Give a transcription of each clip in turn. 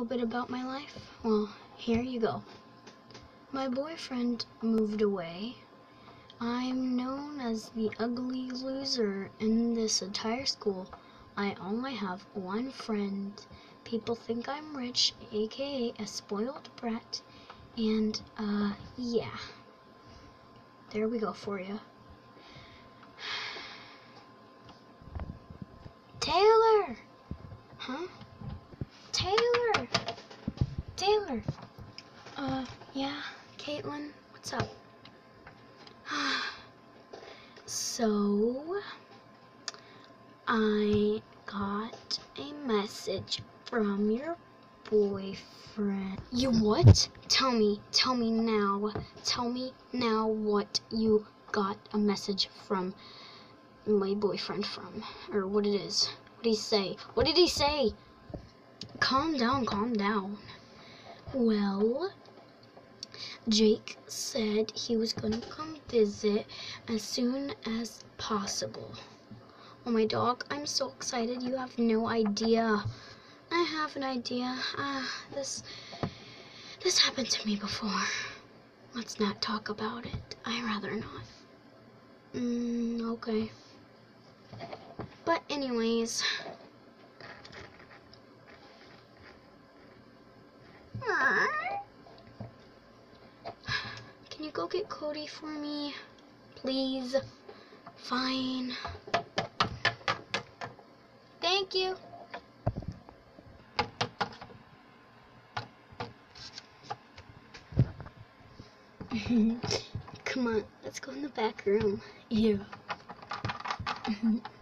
little bit about my life? Well, here you go. My boyfriend moved away. I'm known as the ugly loser in this entire school. I only have one friend. People think I'm rich, aka a spoiled brat. And, uh, yeah. There we go for you. Taylor! Huh? Taylor! Taylor! Uh, yeah, Caitlin, what's up? so, I got a message from your boyfriend. You what? Tell me, tell me now. Tell me now what you got a message from my boyfriend from, or what it is. What did he say? What did he say? Calm down, calm down. Well, Jake said he was gonna come visit as soon as possible. Oh my dog, I'm so excited. You have no idea. I have an idea. Ah, this this happened to me before. Let's not talk about it. I rather not. Mm, okay. But anyways, Get Cody for me? Please? Fine. Thank you. Come on, let's go in the back room. Yeah.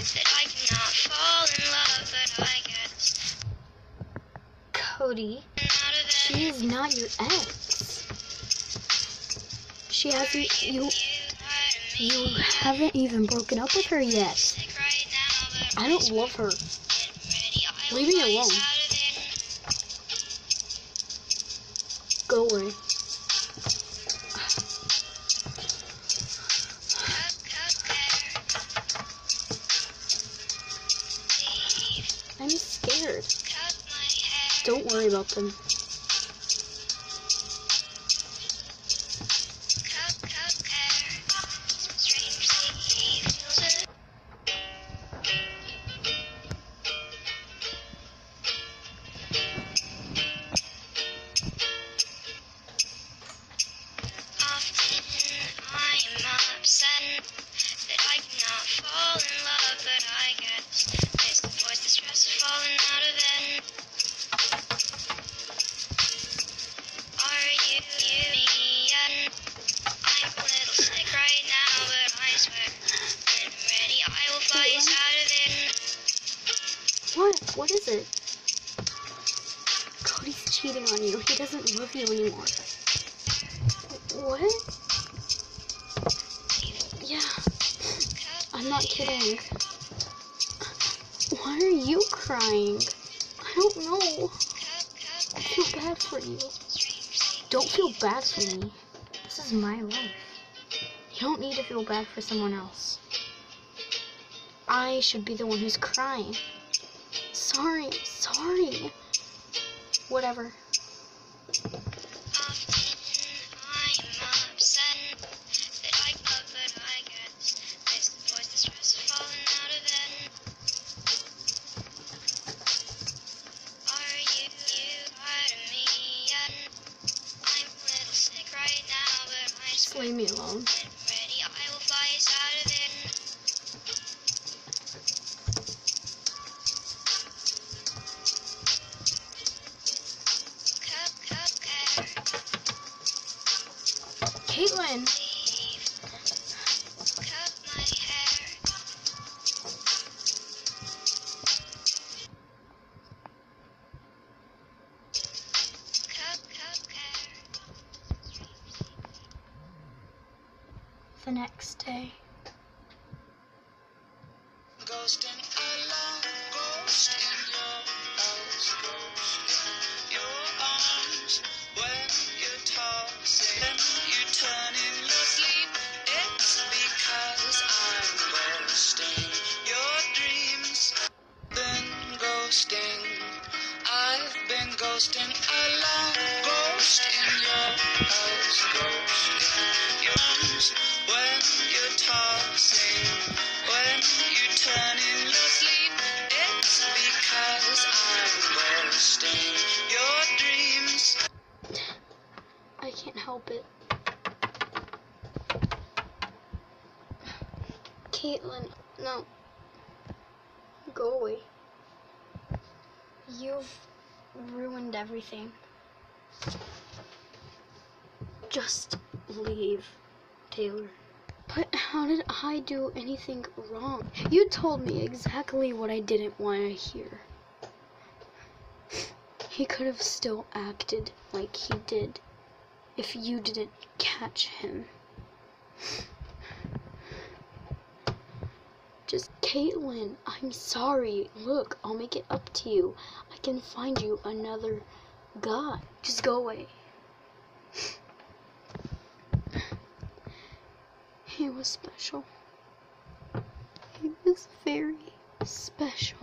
I cannot fall in love, but I guess Cody. She is not your ex. She hasn't... You... You haven't even broken up with her yet. I don't love her. Leave me alone. Go away. About them. Anymore. What? Yeah, I'm not kidding. Why are you crying? I don't know. I feel bad for you. Don't feel bad for me. This is my life. You don't need to feel bad for someone else. I should be the one who's crying. Sorry, sorry. Whatever. Leave me alone. Help it. Caitlin, no. Go away. You've ruined everything. Just leave, Taylor. But how did I do anything wrong? You told me exactly what I didn't want to hear. He could have still acted like he did if you didn't catch him. Just Caitlin, I'm sorry. Look, I'll make it up to you. I can find you another guy. Just go away. He was special. He was very special.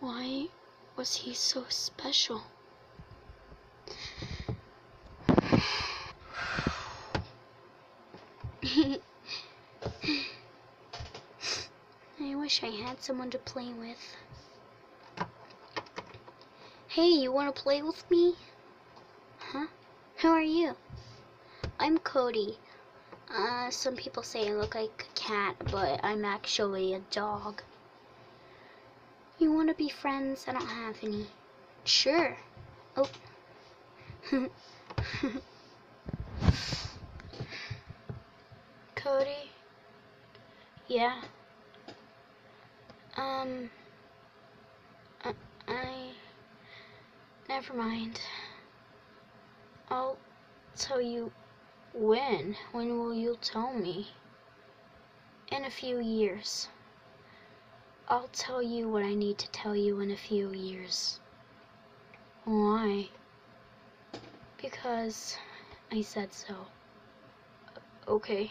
Why was he so special? I wish I had someone to play with. Hey, you want to play with me? Huh? Who are you? I'm Cody. Uh, some people say I look like a cat, but I'm actually a dog. You want to be friends? I don't have any. Sure. Oh. Cody? Yeah. Um. I, I. Never mind. I'll tell you when. When will you tell me? In a few years. I'll tell you what I need to tell you in a few years. Why? Because I said so. Okay.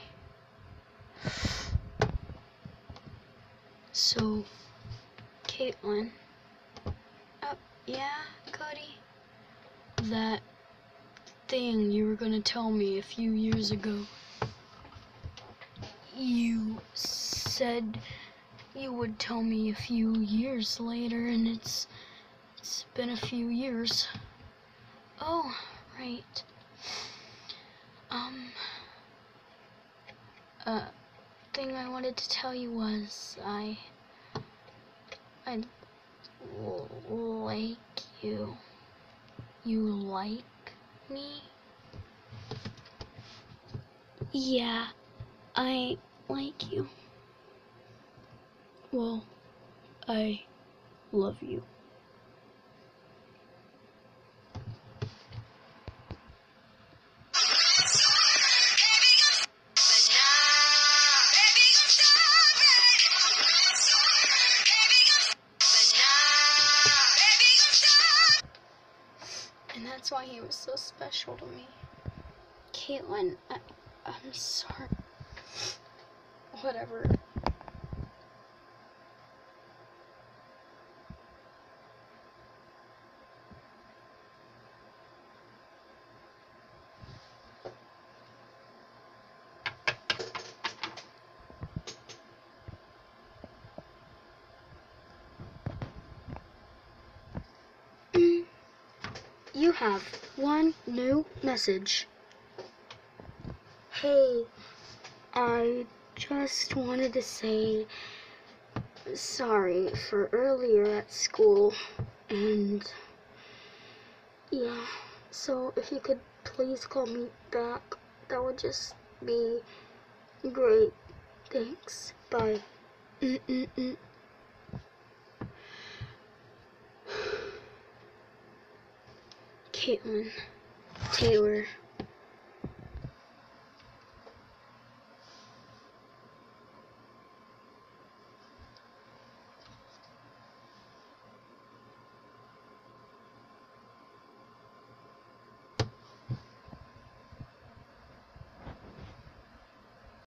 So, Caitlin. Uh, yeah, Cody? That thing you were gonna tell me a few years ago. You said you would tell me a few years later, and it's it's been a few years. Oh, right. Um, uh, thing I wanted to tell you was I I like you. You like me? Yeah, I like you. Well, I love you. And that's why he was so special to me. Caitlin, I, I'm sorry. Whatever. Have one new message. Hey, I just wanted to say sorry for earlier at school. And yeah, so if you could please call me back, that would just be great. Thanks. Bye. Mm-mm-mm. Caitlin. Taylor.